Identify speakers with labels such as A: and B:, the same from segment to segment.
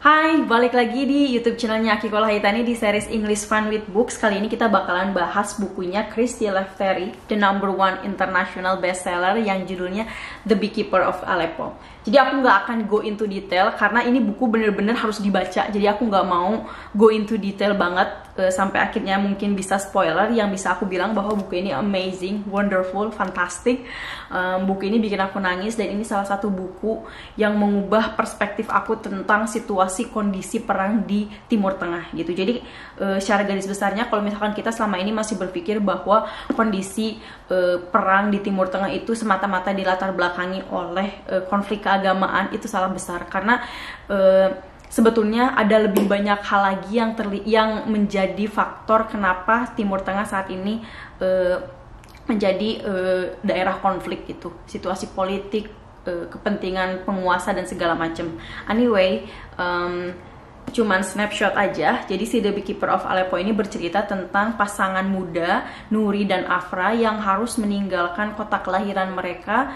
A: Hai, balik lagi di YouTube channelnya Akiko Lahitani di series English Fun with Books. Kali ini kita bakalan bahas bukunya Christy Lefteri, the number one international bestseller yang judulnya The Beekeeper of Aleppo. Jadi aku nggak akan go into detail karena ini buku bener-bener harus dibaca. Jadi aku nggak mau go into detail banget uh, sampai akhirnya mungkin bisa spoiler. Yang bisa aku bilang bahwa buku ini amazing, wonderful, fantastic. Um, buku ini bikin aku nangis dan ini salah satu buku yang mengubah perspektif aku tentang situasi kondisi perang di Timur Tengah gitu. Jadi uh, secara garis besarnya kalau misalkan kita selama ini masih berpikir bahwa kondisi uh, perang di Timur Tengah itu semata-mata dilatar belakangi oleh uh, konflik keagamaan itu salah besar. Karena uh, sebetulnya ada lebih banyak hal lagi yang terli yang menjadi faktor kenapa Timur Tengah saat ini uh, menjadi uh, daerah konflik gitu. Situasi politik uh, kepentingan penguasa dan segala macam. Anyway um, cuman snapshot aja. Jadi si The Beekeeper of Aleppo ini bercerita tentang pasangan muda Nuri dan Afra yang harus meninggalkan kota kelahiran mereka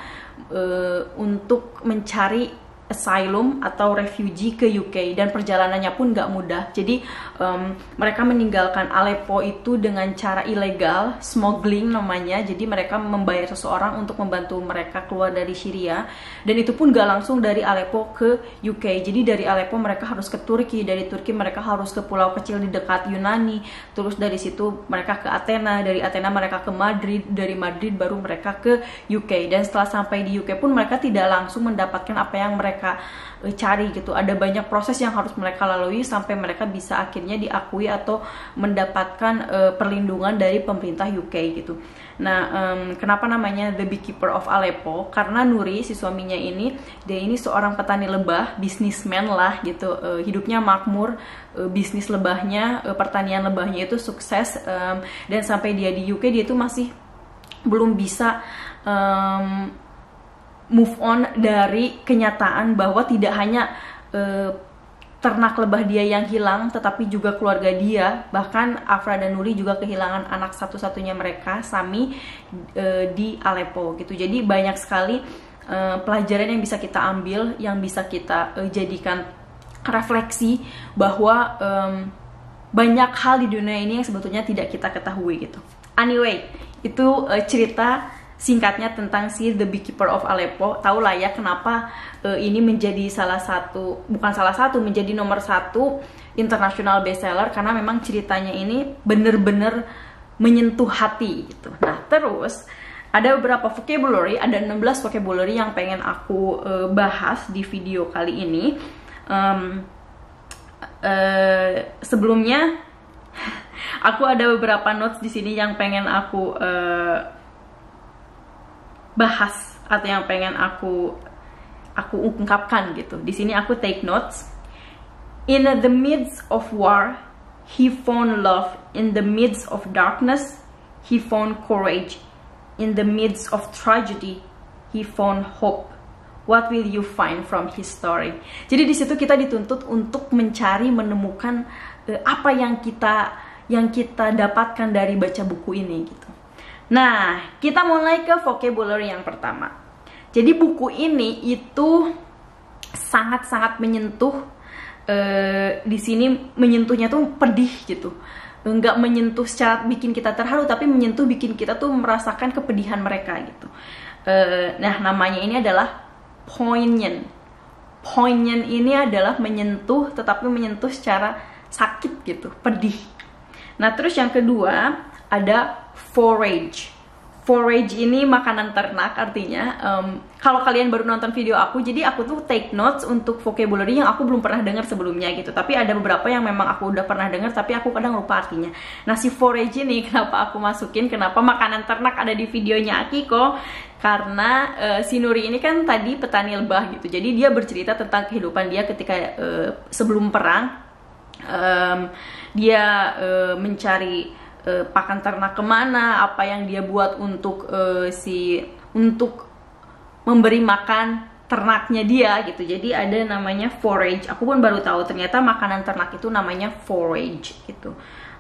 A: uh, untuk mencari asylum atau refugee ke UK dan perjalanannya pun nggak mudah. Jadi um, mereka meninggalkan Aleppo itu dengan cara ilegal, smuggling namanya. Jadi mereka membayar seseorang untuk membantu mereka keluar dari Syria dan itu pun nggak langsung dari Aleppo ke UK. Jadi dari Aleppo mereka harus ke Turki, dari Turki mereka harus ke pulau kecil di dekat Yunani. Terus dari situ mereka ke Athena, dari Athena mereka ke Madrid, dari Madrid baru mereka ke UK. Dan setelah sampai di UK pun mereka tidak langsung mendapatkan apa yang mereka mereka uh, cari gitu. Ada banyak proses yang harus mereka lalui sampai mereka bisa akhirnya diakui atau mendapatkan uh, perlindungan dari pemerintah UK gitu. Nah um, kenapa namanya The Beekeeper of Aleppo? Karena Nuri si suaminya ini dia ini seorang petani lebah bisnismen lah gitu. Uh, hidupnya makmur uh, bisnis lebahnya uh, pertanian lebahnya itu sukses um, dan sampai dia di UK dia itu masih belum bisa um, move on dari kenyataan bahwa tidak hanya uh, ternak lebah dia yang hilang, tetapi juga keluarga dia. Bahkan Afra dan Nuri juga kehilangan anak satu-satunya mereka, Sami, uh, di Aleppo gitu. Jadi banyak sekali uh, pelajaran yang bisa kita ambil, yang bisa kita uh, jadikan refleksi bahwa um, banyak hal di dunia ini yang sebetulnya tidak kita ketahui gitu. Anyway, itu uh, cerita singkatnya tentang si The Beekeeper of Aleppo. Tahu lah ya kenapa uh, ini menjadi salah satu, bukan salah satu, menjadi nomor satu international bestseller karena memang ceritanya ini bener-bener menyentuh hati gitu. Nah terus ada beberapa vocabulary, ada 16 vocabulary yang pengen aku uh, bahas di video kali ini. Um, uh, sebelumnya aku ada beberapa notes di sini yang pengen aku uh, bahas atau yang pengen aku aku ungkapkan gitu. Di sini aku take notes. In the midst of war, he found love. In the midst of darkness, he found courage. In the midst of tragedy, he found hope. What will you find from his story? Jadi di situ kita dituntut untuk mencari menemukan uh, apa yang kita yang kita dapatkan dari baca buku ini gitu. Nah, kita mulai ke vocabulary yang pertama. Jadi buku ini itu sangat-sangat menyentuh. E, di sini menyentuhnya tuh pedih gitu. Enggak menyentuh secara bikin kita terharu, tapi menyentuh bikin kita tuh merasakan kepedihan mereka gitu. E, nah, namanya ini adalah poignant. Poignant ini adalah menyentuh, tetapi menyentuh secara sakit gitu, pedih. Nah, terus yang kedua ada forage. Forage ini makanan ternak artinya um, kalau kalian baru nonton video aku jadi aku tuh take notes untuk vocabulary yang aku belum pernah dengar sebelumnya gitu. Tapi ada beberapa yang memang aku udah pernah dengar tapi aku kadang lupa artinya. Nah si forage ini kenapa aku masukin? Kenapa makanan ternak ada di videonya Akiko? Karena uh, si Nuri ini kan tadi petani lebah gitu. Jadi dia bercerita tentang kehidupan dia ketika uh, sebelum perang um, dia uh, mencari uh, pakan ternak ke mana, apa yang dia buat untuk uh, si untuk memberi makan ternaknya dia gitu. Jadi ada namanya forage. Aku pun baru tahu ternyata makanan ternak itu namanya forage gitu.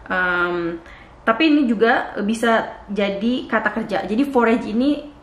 A: Um, tapi ini juga bisa jadi kata kerja. Jadi forage ini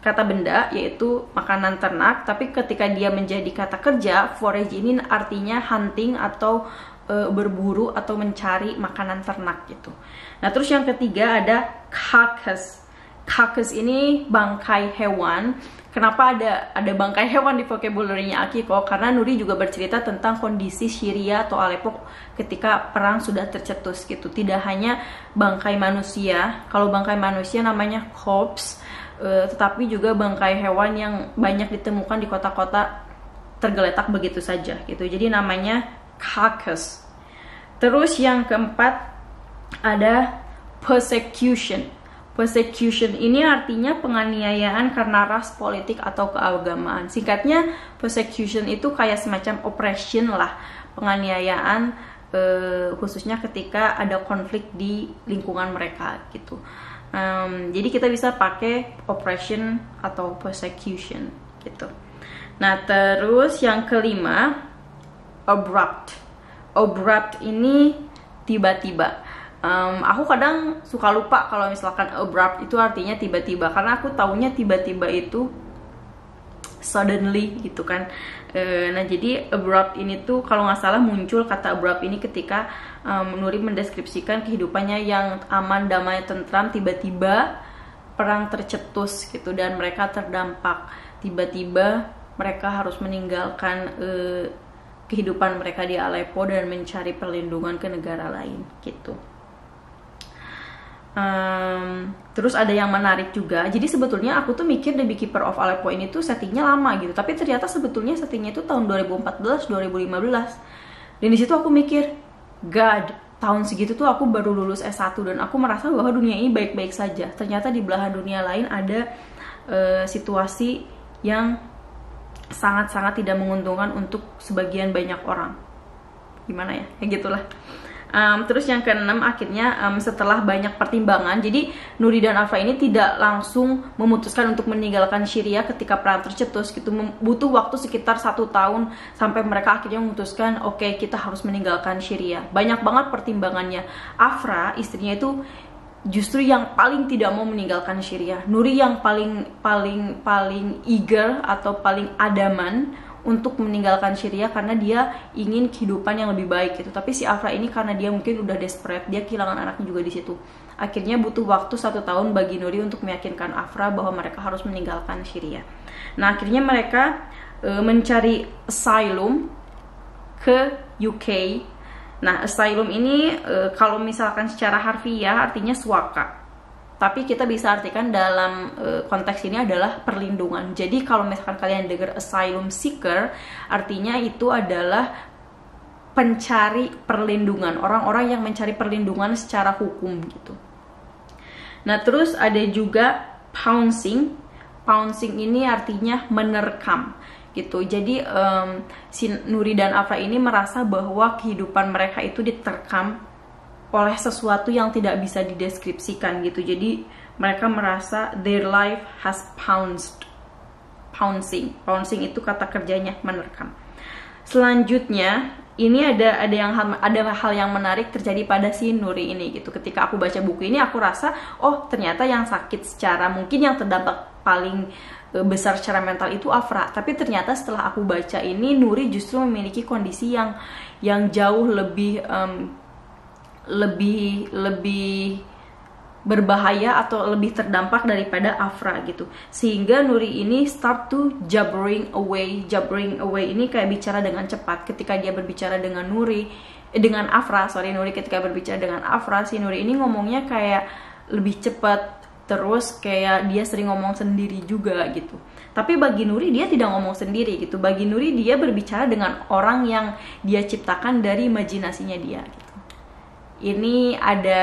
A: kata benda yaitu makanan ternak tapi ketika dia menjadi kata kerja forage ini artinya hunting atau e, berburu atau mencari makanan ternak gitu nah terus yang ketiga ada carcass carcass ini bangkai hewan Kenapa ada ada bangkai hewan di vocabulary-nya Akiko? Karena Nuri juga bercerita tentang kondisi Syria atau Aleppo ketika perang sudah tercetus gitu. Tidak hanya bangkai manusia, kalau bangkai manusia namanya corpse, uh, tetapi juga bangkai hewan yang banyak ditemukan di kota-kota tergeletak begitu saja gitu. Jadi namanya carcass. Terus yang keempat ada persecution Persecution ini artinya penganiayaan karena ras, politik, atau keagamaan. Singkatnya, persecution itu kayak semacam oppression lah, penganiayaan eh, khususnya ketika ada konflik di lingkungan mereka gitu. Um, jadi kita bisa pakai oppression atau persecution gitu. Nah terus yang kelima abrupt. Abrupt ini tiba-tiba. Um, aku kadang suka lupa kalau misalkan abrupt itu artinya tiba-tiba. Karena aku taunya tiba-tiba itu suddenly gitu kan. E, nah jadi abrupt ini tuh kalau nggak salah muncul kata abrupt ini ketika um, Nuri mendeskripsikan kehidupannya yang aman damai tentram tiba-tiba perang tercetus gitu dan mereka terdampak. Tiba-tiba mereka harus meninggalkan e, kehidupan mereka di Aleppo dan mencari perlindungan ke negara lain gitu Um, terus ada yang menarik juga. Jadi sebetulnya aku tuh mikir The Beekeeper of Aleppo ini tuh settingnya lama gitu. Tapi ternyata sebetulnya settingnya itu tahun 2014, 2015. Dan di situ aku mikir, God, tahun segitu tuh aku baru lulus S1 dan aku merasa bahwa dunia ini baik-baik saja. Ternyata di belahan dunia lain ada uh, situasi yang sangat-sangat tidak menguntungkan untuk sebagian banyak orang. Gimana ya? Kayak gitulah. Um, terus yang keenam akhirnya um, setelah banyak pertimbangan, jadi Nuri dan Afra ini tidak langsung memutuskan untuk meninggalkan Syria ketika perang tercetus gitu, butuh waktu sekitar satu tahun sampai mereka akhirnya memutuskan oke okay, kita harus meninggalkan Syria. Banyak banget pertimbangannya. Afra istrinya itu justru yang paling tidak mau meninggalkan Syria. Nuri yang paling paling paling eager atau paling adaman untuk meninggalkan Syria karena dia ingin kehidupan yang lebih baik gitu. Tapi si Afra ini karena dia mungkin udah desperate, dia kehilangan anaknya juga di situ. Akhirnya butuh waktu satu tahun bagi Nuri untuk meyakinkan Afra bahwa mereka harus meninggalkan Syria. Nah akhirnya mereka e, mencari asylum ke UK. Nah asylum ini e, kalau misalkan secara harfiah artinya suaka tapi kita bisa artikan dalam uh, konteks ini adalah perlindungan. Jadi kalau misalkan kalian dengar asylum seeker, artinya itu adalah pencari perlindungan, orang-orang yang mencari perlindungan secara hukum gitu. Nah, terus ada juga pouncing. Pouncing ini artinya menerkam gitu. Jadi um, si Nuri dan Afra ini merasa bahwa kehidupan mereka itu diterkam oleh sesuatu yang tidak bisa dideskripsikan gitu. Jadi mereka merasa their life has pounced. Pouncing. Pouncing itu kata kerjanya menerkam. Selanjutnya, ini ada ada yang ada hal yang menarik terjadi pada si Nuri ini gitu. Ketika aku baca buku ini aku rasa oh ternyata yang sakit secara mungkin yang terdampak paling besar secara mental itu Afra. Tapi ternyata setelah aku baca ini Nuri justru memiliki kondisi yang yang jauh lebih um, lebih lebih berbahaya atau lebih terdampak daripada Afra gitu sehingga Nuri ini start to jabbering away jabbering away ini kayak bicara dengan cepat ketika dia berbicara dengan Nuri eh, dengan Afra sorry Nuri ketika berbicara dengan Afra si Nuri ini ngomongnya kayak lebih cepat terus kayak dia sering ngomong sendiri juga gitu. Tapi bagi Nuri dia tidak ngomong sendiri gitu. Bagi Nuri dia berbicara dengan orang yang dia ciptakan dari imajinasinya dia gitu. Ini ada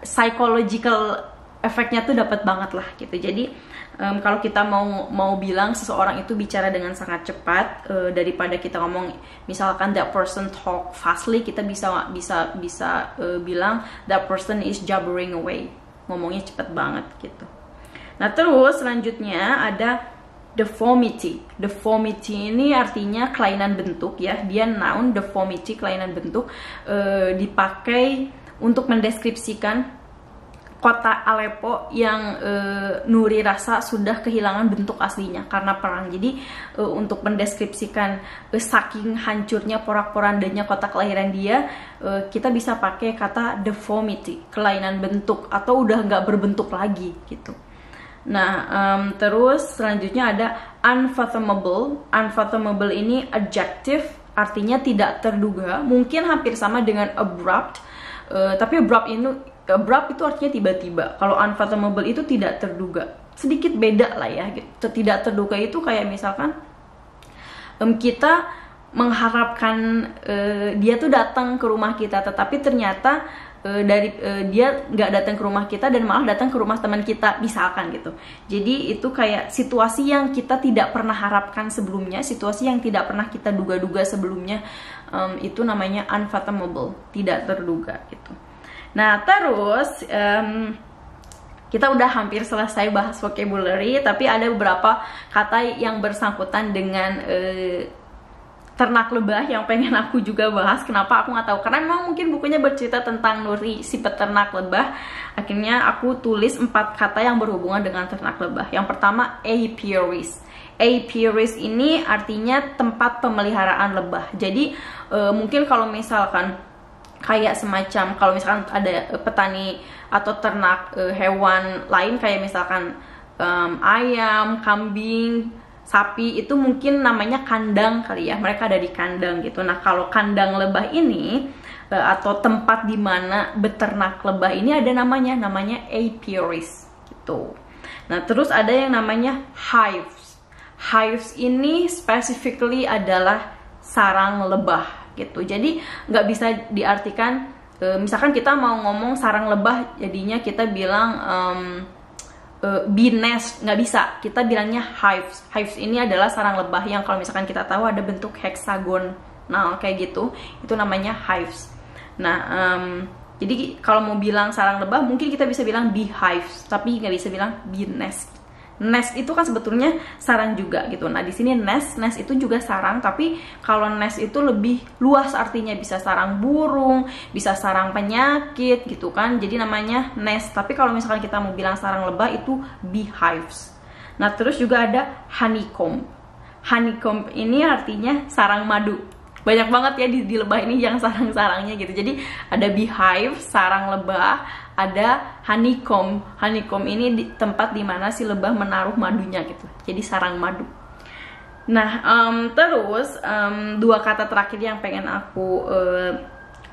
A: psychological efeknya tuh dapat banget lah gitu. Jadi um, kalau kita mau mau bilang seseorang itu bicara dengan sangat cepat uh, daripada kita ngomong misalkan that person talk fastly kita bisa bisa bisa uh, bilang that person is jabbering away ngomongnya cepet banget gitu nah terus selanjutnya ada deformity. Deformity ini artinya kelainan bentuk ya. Dia noun deformity kelainan bentuk e, dipakai untuk mendeskripsikan kota Aleppo yang uh, Nuri rasa sudah kehilangan bentuk aslinya karena perang. Jadi uh, untuk mendeskripsikan uh, saking hancurnya porak-porandanya kota kelahiran dia, uh, kita bisa pakai kata deformity, kelainan bentuk atau udah nggak berbentuk lagi gitu. Nah, um, terus selanjutnya ada unfathomable. Unfathomable ini adjective, artinya tidak terduga. Mungkin hampir sama dengan abrupt, uh, tapi abrupt ini abrupt itu artinya tiba-tiba. Kalau unfathomable itu tidak terduga. Sedikit beda lah ya gitu. Tidak terduga itu kayak misalkan um, kita mengharapkan uh, dia tuh datang ke rumah kita tetapi ternyata uh, dari uh, dia nggak datang ke rumah kita dan malah datang ke rumah teman kita misalkan gitu. Jadi itu kayak situasi yang kita tidak pernah harapkan sebelumnya situasi yang tidak pernah kita duga-duga sebelumnya um, itu namanya unfathomable tidak terduga gitu Nah, terus um, kita udah hampir selesai bahas vocabulary, tapi ada beberapa kata yang bersangkutan dengan uh, ternak lebah yang pengen aku juga bahas. Kenapa aku nggak tahu? Karena memang mungkin bukunya bercerita tentang Nuri si peternak lebah. Akhirnya aku tulis empat kata yang berhubungan dengan ternak lebah. Yang pertama apiaries. Apiaries ini artinya tempat pemeliharaan lebah. Jadi uh, mungkin kalau misalkan kayak semacam kalau misalkan ada uh, petani atau ternak uh, hewan lain kayak misalkan um, ayam, kambing, sapi itu mungkin namanya kandang kali ya mereka ada di kandang gitu. Nah kalau kandang lebah ini uh, atau tempat di mana beternak lebah ini ada namanya namanya apiaries gitu. Nah terus ada yang namanya hives. Hives ini specifically adalah sarang lebah gitu. Jadi nggak bisa diartikan e, misalkan kita mau ngomong sarang lebah jadinya kita bilang um, e, bee nest. Nggak bisa. Kita bilangnya hives. Hives ini adalah sarang lebah yang kalau misalkan kita tahu ada bentuk heksagon. Nah kayak gitu. Itu namanya hives. Nah um, jadi kalau mau bilang sarang lebah mungkin kita bisa bilang beehives tapi nggak bisa bilang bee nest nest itu kan sebetulnya sarang juga gitu. Nah, di sini nest, nest itu juga sarang, tapi kalau nest itu lebih luas artinya bisa sarang burung, bisa sarang penyakit gitu kan. Jadi namanya nest. Tapi kalau misalkan kita mau bilang sarang lebah itu beehives. Nah, terus juga ada honeycomb. Honeycomb ini artinya sarang madu. Banyak banget ya di, di lebah ini yang sarang-sarangnya gitu. Jadi ada beehive, sarang lebah, ada honeycomb. Honeycomb ini di, tempat di mana si lebah menaruh madunya gitu. Jadi sarang madu. Nah, um, terus um, dua kata terakhir yang pengen aku uh,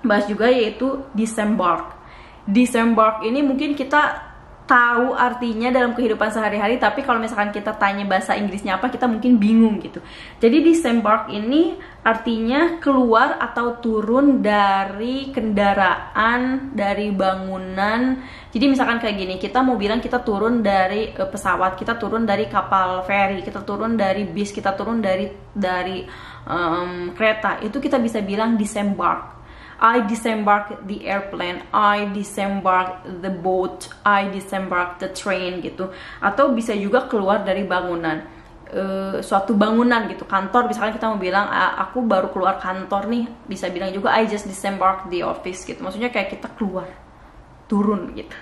A: bahas juga yaitu disembark. Disembark ini mungkin kita tahu artinya dalam kehidupan sehari-hari tapi kalau misalkan kita tanya bahasa Inggrisnya apa kita mungkin bingung gitu. Jadi disembark ini artinya keluar atau turun dari kendaraan dari bangunan. Jadi misalkan kayak gini kita mau bilang kita turun dari uh, pesawat kita turun dari kapal feri kita turun dari bis kita turun dari dari um, kereta. Itu kita bisa bilang disembark I disembark the airplane, I disembark the boat, I disembark the train gitu. Atau bisa juga keluar dari bangunan. Uh, suatu bangunan gitu. Kantor misalnya kita mau bilang aku baru keluar kantor nih. Bisa bilang juga I just disembark the office gitu. Maksudnya kayak kita keluar turun gitu.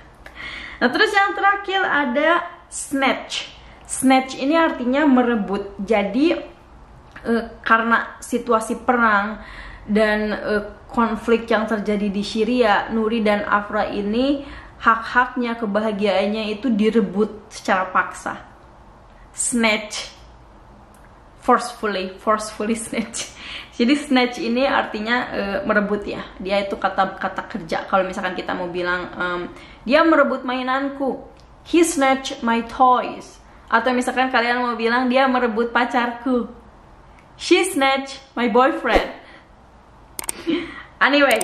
A: Nah terus yang terakhir ada snatch. Snatch ini artinya merebut. Jadi uh, karena situasi perang dan uh, konflik yang terjadi di Syria, Nuri dan Afra ini hak-haknya, kebahagiaannya itu direbut secara paksa. Snatch. Forcefully, forcefully snatch. Jadi snatch ini artinya uh, merebut ya. Dia itu kata kata kerja. Kalau misalkan kita mau bilang um, dia merebut mainanku. He snatched my toys. Atau misalkan kalian mau bilang dia merebut pacarku. She snatched my boyfriend anyway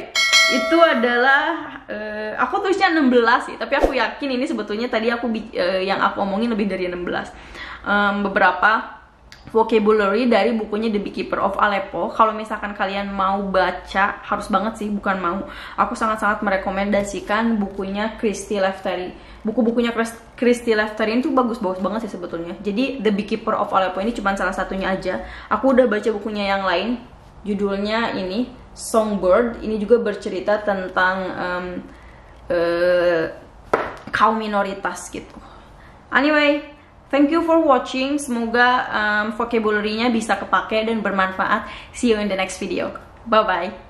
A: itu adalah uh, aku tulisnya 16 sih tapi aku yakin ini sebetulnya tadi aku uh, yang aku omongin lebih dari 16 um, beberapa vocabulary dari bukunya The Beekeeper of Aleppo. Kalau misalkan kalian mau baca, harus banget sih, bukan mau. Aku sangat-sangat merekomendasikan bukunya Christy Lefteri. Buku-bukunya Christy Lefteri itu bagus-bagus banget sih sebetulnya. Jadi The Beekeeper of Aleppo ini cuma salah satunya aja. Aku udah baca bukunya yang lain. Judulnya ini Songbird ini juga bercerita tentang um, uh, kaum minoritas gitu. Anyway, thank you for watching. Semoga um, vocabulary-nya bisa kepake dan bermanfaat. See you in the next video. Bye bye.